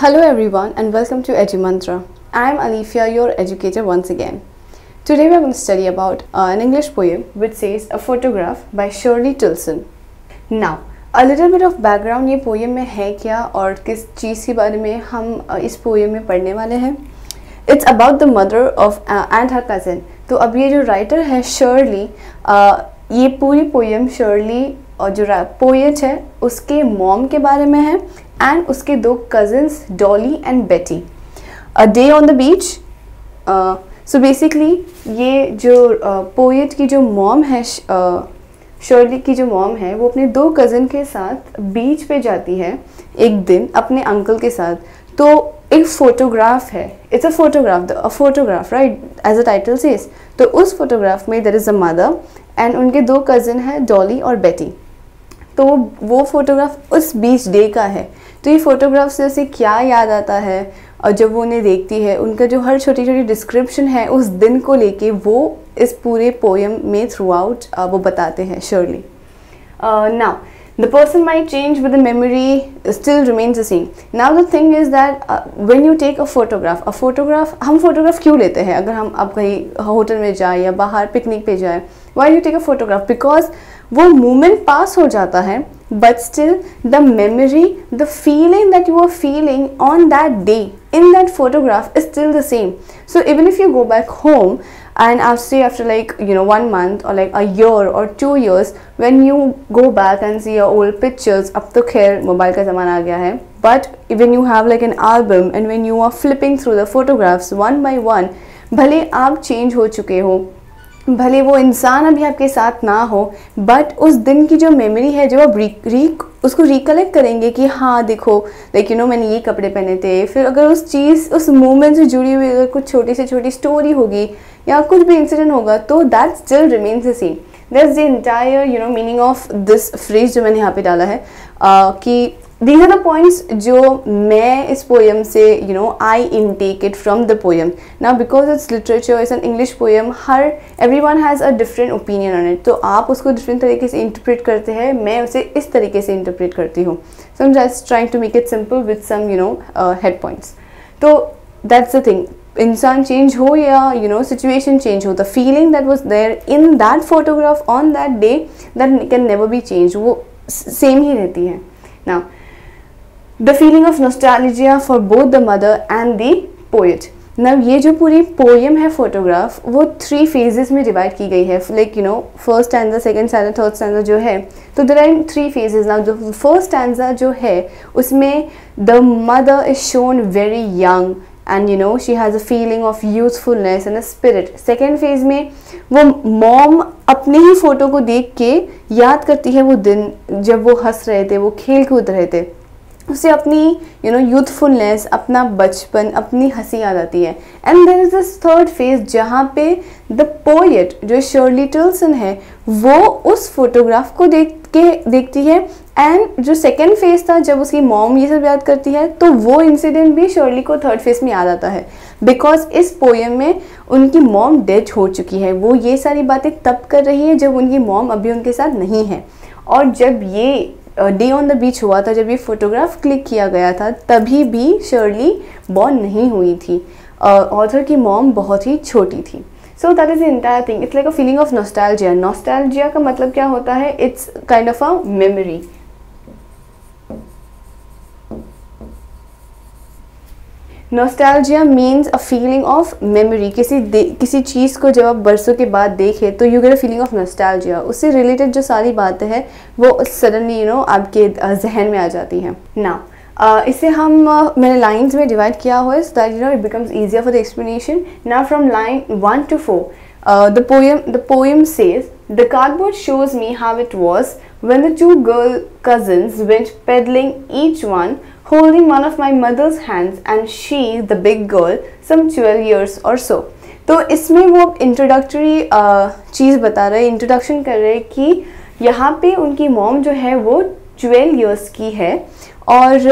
Hello everyone and welcome to EduMantra. I am Alifia, your educator once again. Today we are going to study about uh, an English poem which says A Photograph by Shirley Tilson. Now, a little bit of background ये poem में है क्या और किस चीज़ के बारे में हम uh, इस पोएम में पढ़ने वाले हैं it's about the mother of and her cousin तो अब ये जो राइटर है शर्ली uh, ये पूरी पोएम शर्ली और जो पोएट है उसके मॉम के बारे में है एंड उसके दो cousins Dolly and Betty a day on the beach so basically ये जो पोइट uh, की जो मॉम है शर्ली की जो मॉम है वो अपने दो कज़न के साथ बीच पे जाती है एक दिन अपने अंकल के साथ तो एक फ़ोटोग्राफ है it's a photograph a photograph right as a title says तो उस फोटोग्राफ में there is a mother and उनके दो कज़न हैं डॉली और बेटी तो वो फोटोग्राफ उस बीच डे का है. तो ये फोटोग्राफ्स से उसे क्या याद आता है? और जब वो उन्हें देखती है, उनका जो हर छोटी छोटी डिस्क्रिप्शन है, उस दिन को लेके वो इस पूरे पोएम में थ्रू आउट वो बताते हैं surely now the person may change with the memory still remains a same now the thing is that when you take a photograph a photograph हम फोटोग्राफ क्यों लेते हैं? अगर हम आप कहीं होटल में जाए या बाहर पिकनिक पे जाए why you take a photograph because वो मोमेंट पास हो जाता है but still the memory the feeling that you are feeling on that day in that photograph is still the same so even if you go back home and of see after like you know one month और like a year और two years when you go back and see uh old pictures अब तो खैर mobile का जमाना आ गया है but even you have like an album and when you are flipping through the photographs one by one भले आप चेंज हो चुके हो भले वो इंसान अभी आपके साथ ना हो बट उस दिन की जो मेमोरी है जो आप री, री उसको रिकलेक्ट करेंगे कि हाँ देखो लाइक यू नो मैंने ये कपड़े पहने थे। फिर अगर उस चीज़ उस मोमेंट से जुड़ी हुई अगर कुछ छोटी से छोटी स्टोरी होगी या कुछ भी इंसिडेंट होगा तो that still remains the same that's the entire you know meaning of this phrase जो मैंने यहाँ पे डाला है uh, कि दीज आर द पॉइंट्स जो मैं इस पोएम से you know I in take it from the poem ना because it's literature is an English poem her every one has a different opinion on it तो आप उसको different तरीके से इंटरप्रेट करते हैं, मैं उसे इस तरीके से इंटरप्रेट करती हूँ. So am just trying to make it simple with some you know head points तो दैट्स अ थिंग इंसान चेंज हो या यू नो सिचुएशन चेंज हो the feeling that was there in that photograph on that day that can never be change वो सेम ही रहती है. ना the feeling of nostalgia for both the mother and the poet now ये जो पूरी पोएम है फोटोग्राफ वो थ्री फेजेस में डिवाइड की गई है। Like you know first and second stanza third stanza जो है तो there are three phases now जो फ़र्स्ट स्टैंडर जो है, उसमें the mother is shown very young and you know she has a feeling of usefulness and a spirit second phase में, वो mom अपने ही फ़ोटो को देख के याद करती है वो दिन जब वो हंस रहे थे, वो खेल कूद रहे थे। उसे अपनी यू नो यूथफुलनेस अपना बचपन, अपनी हँसी याद आती है। And there is this third phase जहाँ पे द पोएट जो शर्ली टिल्सन है, वो उस फोटोग्राफ को देख के देखती है। एंड जो सेकेंड फ़ेज़ था, जब उसकी मॉम ये सब याद करती है तो वो इंसिडेंट भी शर्ली को थर्ड फ़ेज़ में याद आता है। बिकॉज़ इस पोएम में उनकी मॉम डेथ हो चुकी है। वो ये सारी बातें तब कर रही है जब उनकी मॉम अभी उनके साथ नहीं है। और जब ये डे ऑन द बीच हुआ था जब ये फोटोग्राफ क्लिक किया गया था तभी भी शर्ली बॉर्न नहीं हुई थी। ऑथर uh, की मॉम बहुत ही छोटी थी। So that is entire thing it's like a feeling of nostalgia nostalgia का मतलब क्या होता है? It's kind of a memory nostalgia means a feeling of memory किसी किसी चीज़ को जब आप बरसों के बाद देखें तो you get a feeling of nostalgia उससे रिलेटेड जो सारी बातें हैं वो सडनली यू नो आपके जहन में आ जाती हैं. ना uh, इसे हम uh, मैंने लाइंस में डिवाइड किया हुआ है so that you know it becomes easier for the explanation ना from line one to four the poem the poem says The cardboard shows me how it was when the two girl cousins went peddling, each one holding one of my mother's hands and she, the big girl, some 12 years or so. तो इसमें वो introductory चीज़ बता रहे introduction कर रहे कि यहाँ पे उनकी मॉम जो है वो 12 इयर्स की है और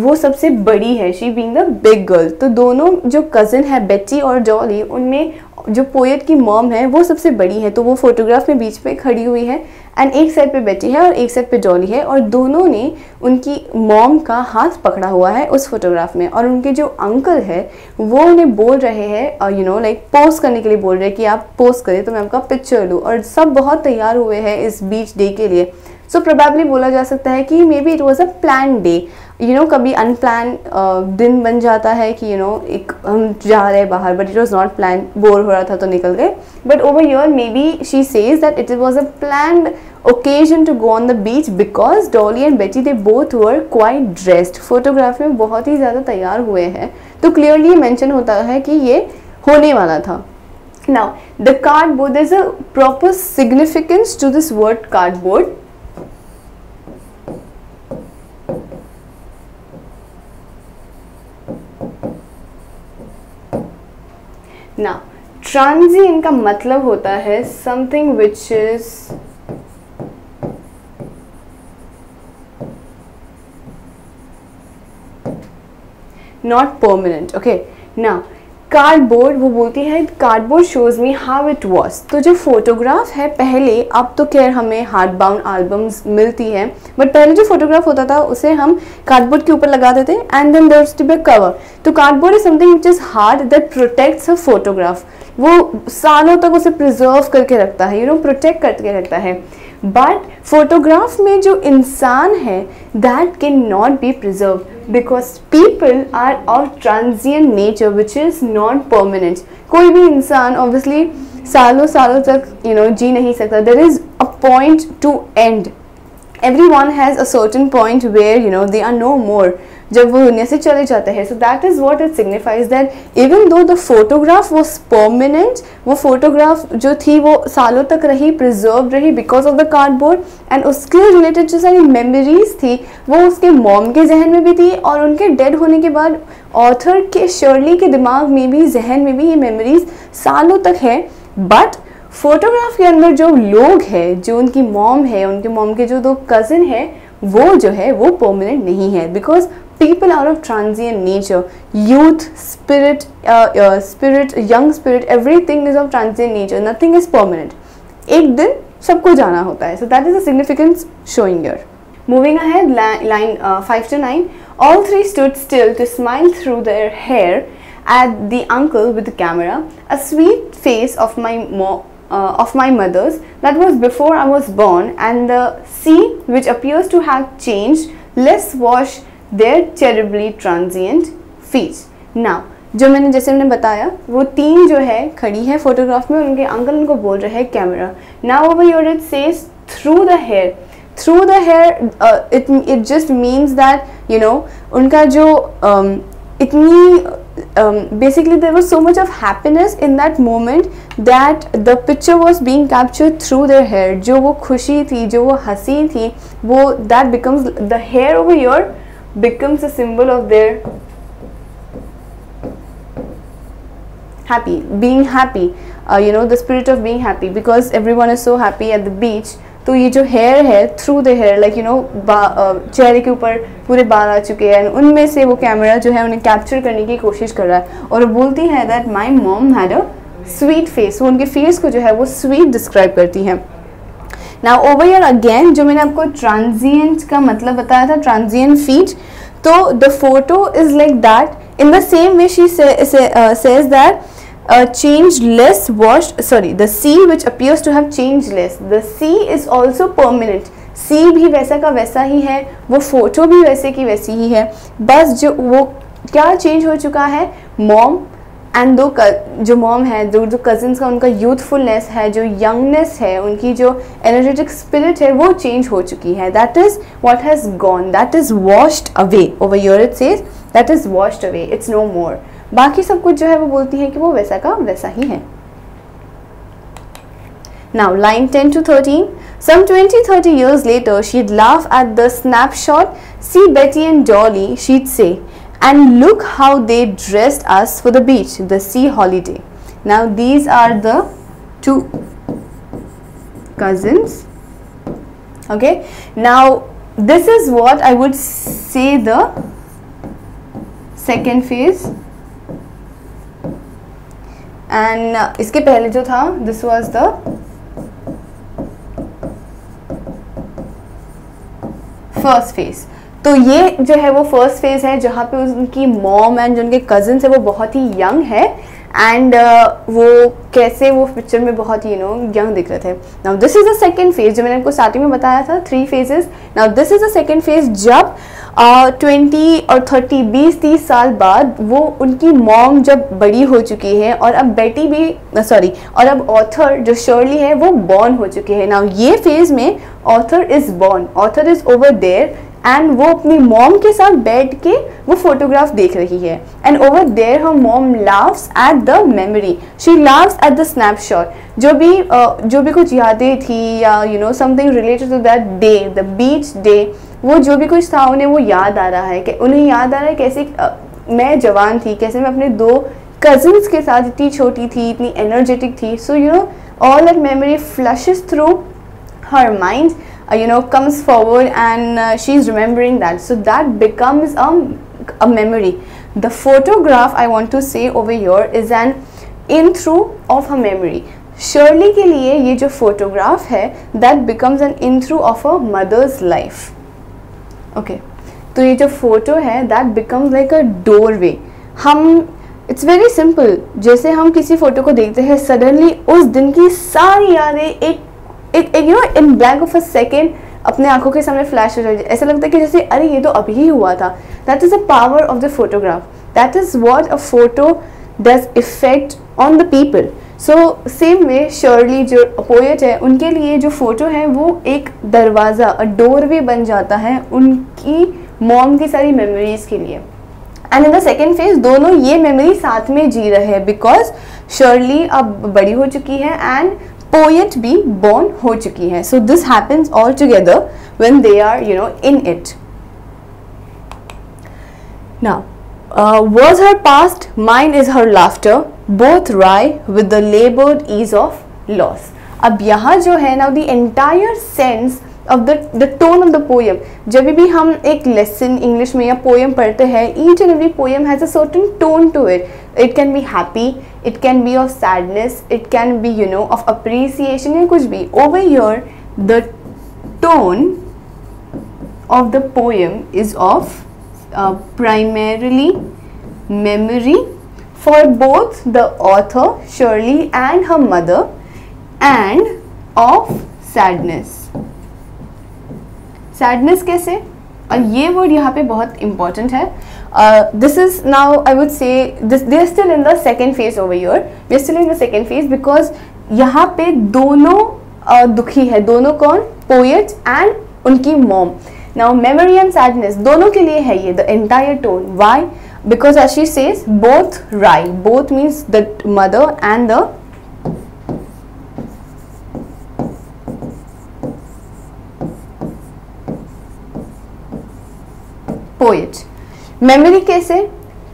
वो सबसे बड़ी है she being the big girl तो दोनों जो कज़न है बेटी और जॉली उनमें जो पोएट की मॉम है, वो सबसे बड़ी है तो वो फोटोग्राफ में बीच में खड़ी हुई है एंड एक साइड पे बैठी है और एक साइड पे डॉली है और दोनों ने उनकी मॉम का हाथ पकड़ा हुआ है उस फोटोग्राफ में और उनके जो अंकल है, वो उन्हें बोल रहे हैं यू नो लाइक पोस्ट करने के लिए बोल रहे हैं कि आप पोस्ट करें तो मैं आपका पिक्चर लूँ और सब बहुत तैयार हुए हैं इस बीच डे के लिए। सो प्रोबेबली बोला जा सकता है कि maybe it was a plan day you know कभी अनप्लान uh, दिन बन जाता है कि यू you नो know, एक हम जा रहे हैं बाहर but it was not plan bore हो रहा था तो निकल गए. But over here maybe she says that it was a plan occasion to go on the beach because Dolly and Betty they both were quite dressed. Photography में बहुत ही ज़्यादा तैयार हुए हैं. तो क्लियरली मेंशन होता है कि ये होने वाला था. Now the cardboard there's a proper significance to this word cardboard. ना ट्रांजिएंट का मतलब होता है something which is not permanent okay ना कार्डबोर्ड वो बोलती है cardboard shows me how it was तो जो फोटोग्राफ है, पहले, अब तो खैर हमें हार्ड बाउंड एल्बम्स मिलती है बट पहले जो फोटोग्राफ होता था, उसे हम कार्डबोर्ड के ऊपर लगा देते and then there to be cover तो cardboard is something which is hard that protects a photograph वो सालों तक उसे प्रिजर्व करके रखता है यू नो प्रोटेक्ट करके रखता है। बट फोटोग्राफ में जो इंसान है that can not be preserve because people are of transient nature which is not permanent कोई भी इंसान ऑब्वियसली सालों सालों तक यू नो जी नहीं सकता। There is a point to end every one has a certain point where you know they are no more जब वो दुनिया से चले जाते हैं। So that is what it signifies that even though the photograph was permanent वो photograph जो थी वो सालों तक रही प्रिजर्व रही because of the cardboard and उसके रिलेटेड जो सारी मेमोरीज थी, वो उसके मॉम के जहन में भी थी और उनके डेड होने के बाद ऑथर के शर्ली के दिमाग में भी, जहन में भी ये मेमोरीज सालों तक है। बट फोटोग्राफ के अंदर जो लोग हैं, जो उनकी मॉम है, उनके मॉम के जो दो कज़न है, वो जो है, वो परमानेंट नहीं है because people are of transient nature youth spirit uh, uh, spirit young spirit everything is of transient nature. Nothing is permanent. ek din sabko jana hota hai so that is the significance showing here. Moving ahead line uh, 5 to 9 all three stood still to smile through their hair at the uncle with the camera a sweet face of my mo uh, of my mother's that was before i was born and the sea which appears to have changed less washed. Their terribly transient feet now जो मैंने जैसे मैंने बताया वो तीन जो है खड़ी है फोटोग्राफ में उनके अंकल उनको बोल रहे हैं camera now over here it says through the hair through the hair it it just means that you know उनका जो um, इतनी basically there was so much of happiness in that moment that the picture was being capture through their hair जो वो खुशी थी जो वो हँसी थी वो that becomes the hair over here becomes a symbol of their happy being happy. Uh, you know the spirit of being happy. Because everyone is so happy at the beach तो ये जो हेयर है through the hair like you know चेहरे के ऊपर पूरे बाल आ चुके हैं उनमें से वो कैमरा जो है उन्हें कैप्चर करने की कोशिश कर रहा है। और वो बोलती है that my mom had a sweet face वो उनके फेस को जो है वो स्वीट डिस्क्राइब करती हैं। नाउ ओवर यर अगेन जो मैंने आपको ट्रांजिएंट का मतलब बताया था ट्रांजिएंट फीट तो the photo is like that in the same way she says that changed less washed, sorry, the sea which appears to have changed less the sea is also permanent. Sea भी वैसा का वैसा ही है, वो photo भी वैसे की वैसी ही है. बस जो, वो क्या चेंज हो चुका है? मॉम एंड दो जो मॉम है जो जो कजिन्स का उनका यूथफुलनेस है जो यंगनेस है उनकी जो एनर्जेटिक स्पिरिट है वो चेंज हो चुकी है. That is what has gone that is washed away over here it says that is washed away it's no more बाकी सब कुछ जो है वो बोलती है कि वो वैसा का वैसा ही है. Now, line 10 to 13. Some 20 30 years later, she'd laugh at the snapshot, see Betty and Dolly, she'd say, and look how they dressed us for the beach the sea holiday now these are the two cousins okay now this is what I would say the second phase and uh, इसके पहले जो था this was the first phase तो ये जो है वो first phase है जहाँ पे उनकी मॉम एंड जो उनके कज़न है वो बहुत ही यंग है एंड uh, वो कैसे वो पिक्चर में बहुत यू नो यंग दिख रहे थे। Now this is the second phase जो मैंने आपको स्टार्टिंग में बताया था three phases now this is the second phase जब ट्वेंटी uh, और थर्टी बीस तीस साल बाद वो उनकी मॉम जब बड़ी हो चुकी है और अब बेटी भी सॉरी uh, और अब ऑथर जो शर्ली है वो बॉर्न हो चुकी है। नाउ ये फ़ेज़ में author is born author is over there and वो अपनी मॉम के साथ बैठ के वो फोटोग्राफ देख रही है। And over there her mom laughs at the memory she laughs at the snapshot जो भी uh, जो भी कुछ यादें थी या you know something related to that day the beach day वो जो भी कुछ था उन्हें वो याद आ रहा है उन्हें याद आ रहा है कैसे uh, मैं जवान थी कैसे मैं अपने दो कजिन्स के साथ इतनी छोटी थी इतनी एनर्जेटिक थी। So you know all that memory flushes through her mind you know comes forward and uh, she's remembering that so that becomes a, a memory the photograph i want to say over here is an in through of her memory Shirley के लिए ये जो photograph है that becomes an in through of a mother's life okay तो ये जो photo है that becomes like a doorway हम इट्स वेरी सिंपल जैसे हम किसी फ़ोटो को देखते हैं सडनली उस दिन की सारी यादें एक एक एक you know in blank of a second अपने आँखों के सामने फ्लैश हो जाए। ऐसा लगता है कि जैसे, अरे, ये तो अभी ही हुआ था। That is a power of the photograph that is what a photo does effect on the people so same way surely जो पोएट है, उनके लिए जो फ़ोटो है, वो एक दरवाज़ा अ डोर वे बन जाता है उनकी मॉम की सारी मेमोरीज के लिए। And in the second phase दोनों ये मेमोरी साथ में जी रहे हैं बिकॉज़ श्योरली अब बड़ी हो चुकी है एंड पोएट भी बॉर्न हो चुकी है. So this happens all together when they are you know in it ना was her past mind is her laughter both wry with the laboured ease of loss अब यहाँ जो है ना the entire sense of the the tone of the poem जब भी हम एक lesson English में या poem पढ़ते हैं each and every poem has a certain tone to it it can be happy it can be of sadness it can be you know of appreciation या कुछ भी over here the tone of the poem is of uh, primarily memory for both the author Shirley and her mother and of sadness Sadness कैसे? और ये word यहाँ पे बहुत important है। This is now I would say this they still in the second phase over here we still in the second phase because यहाँ पे दोनों uh, दुखी है। दोनों कौन? पोएट एंड उनकी mom now memory and sadness दोनों के लिए है ये the entire tone why because as says both both both means the mother and and poet. Memory कैसे?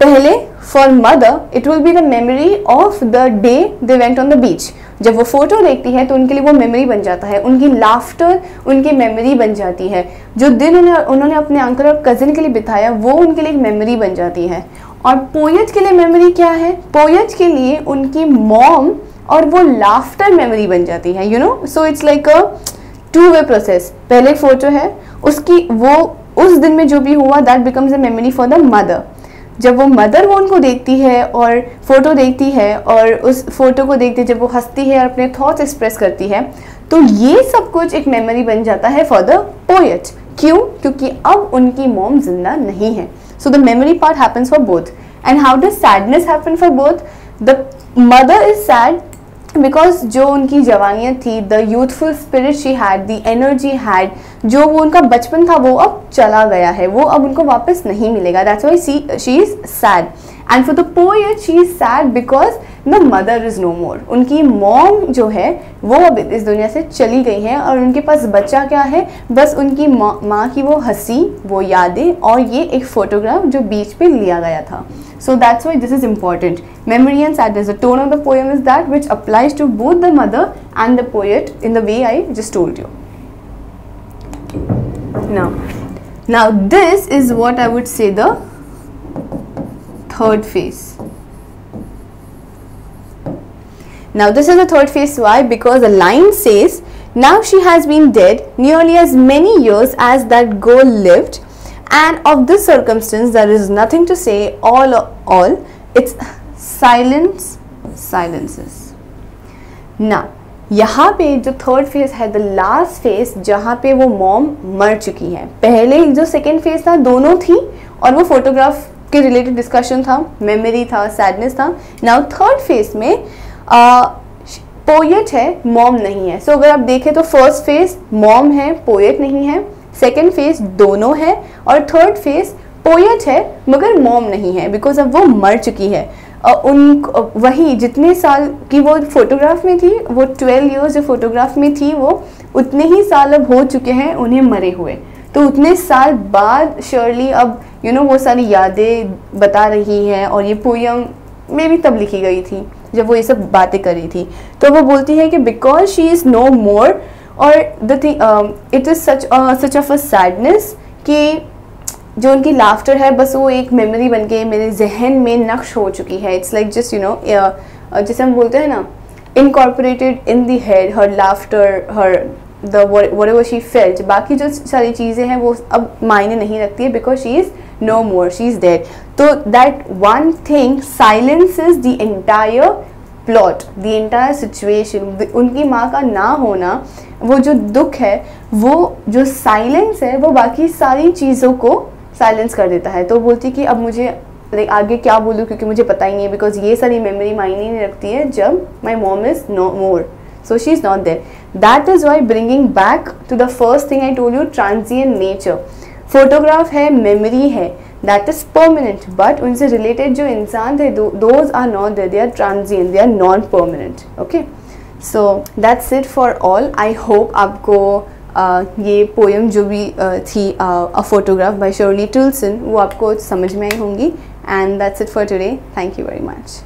पहले for mother it will be the memory of the day they went on the beach जब वो photo देखती है तो उनके लिए वो मेमोरी बन जाता है। उनकी लाफ्टर उनकी मेमोरी बन जाती है। जो दिन उन्हें, उन्होंने अपने अंकल और कजिन के लिए बिताया, वो उनके लिए एक मेमोरी बन जाती है। और पोयत के लिए मेमोरी क्या है? पोयत के लिए उनकी मॉम और वो लाफ्टर मेमोरी बन जाती है you know so it's like a two way process पहले फ़ोटो है, उसकी वो उस दिन में जो भी हुआ that becomes a memory for the mother जब वो मदर वो उनको देखती है और फ़ोटो देखती है और उस फ़ोटो को देखती जब वो हंसती है और अपने थॉट्स एक्सप्रेस करती है तो ये सब कुछ एक मेमोरी बन जाता है फॉर द पोएट क्यों? क्योंकि अब उनकी मोम ज़िंदा नहीं है. So the memory part happens for both and how does sadness happen for both the mother is sad because जो उनकी जवानियत थी the youthful spirit she had the energy had जो वो उनका बचपन था, वो अब चला गया है। वो अब उनको वापस नहीं मिलेगा। That's why see she is sad and for the poet she is sad because the mother is no more उनकी मॉम जो है, वो अब इस दुनिया से चली गई है और उनके पास बच्चा क्या है? बस उनकी माँ की वो हँसी, वो यादें और ये एक फोटोग्राफ जो बीच पे लिया गया था। So that's why this is important. Memory and sadness. The tone of the poem is that which applies to both the mother and the poet in the way I just told you. Now, now this is what I would say the third phase. Now this is the third phase. Why? Because the line says, now she has been dead nearly as many years as that girl lived and of this circumstance there is nothing to say all all it's silence silences. Now यहाँ पे जो third phase है the last phase जहाँ पे वो mom मर चुकी है। पहले जो सेकेंड फ़ेज़ था दोनों थी और वो फोटोग्राफ के रिलेटेड डिस्कशन था मेमोरी था सैडनेस था। नाउ थर्ड फ़ेज़ में पोएट है मॉम नहीं है। सो so, अगर आप देखें तो फ़र्स्ट फ़ेज़ मॉम है पोएट नहीं है। सेकेंड फ़ेज़ दोनों है और थर्ड फ़ेज़ पोएट है मगर मॉम नहीं है बिकॉज़ अब वो मर चुकी है। उन वही जितने साल की वो फोटोग्राफ में थी वो ट्वेल्व ईयर्स जो फोटोग्राफ में थी वो उतने ही साल अब हो चुके हैं उन्हें मरे हुए। तो उतने साल बाद शर्ली अब यू you नो know, वो सारी यादें बता रही हैं और ये पोयम में भी तब लिखी गई थी जब वो ये सब बातें कर रही थी। तो वो बोलती है कि because she is no more और the thing it is such such of a sadness कि जो उनकी लाफ्टर है, बस वो एक मेमोरी बन के मेरे जहन में नक्श हो चुकी है। It's like just you know जैसे हम बोलते हैं ना incorporated in the head her laughter her the whatever she felt बाकी जो सारी चीज़ें हैं, वो अब मायने नहीं रखती है because she is no more she is dead तो that one thing silence is the entire plot the entire situation उनकी माँ का ना होना, वो जो दुख है, वो जो साइलेंस है, वो बाकी सारी चीज़ों को साइलेंस कर देता है। तो बोलती कि अब मुझे लाइक आगे क्या बोलूँ, क्योंकि मुझे पता ही नहीं है बिकॉज़ ये सारी मेमोरी मायने नहीं रखती है जब my mom is no more she is not there. That is why bringing back to the first thing i told you, transient nature. Photograph है, memory है। दैट इज़ परमानेंट बट उनसे रिलेटेड जो इंसान थे those are not they are transient they are non permanent okay so that's it for all I hope आपको uh, ये poem जो भी uh, थी a photograph by Shirley Toulson वो आपको समझ में आई होंगी. And that's it for today thank you very much